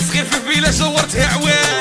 تسخيف في بلا صورتها عوان